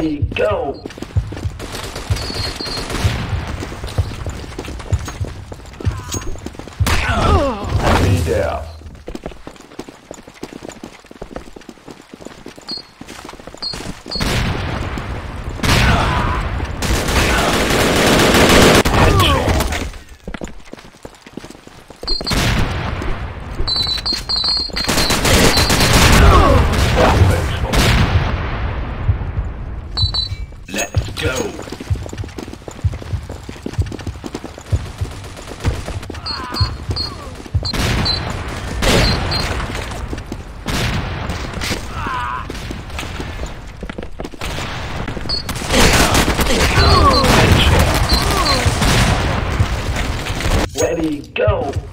Ready, go! Ready, go.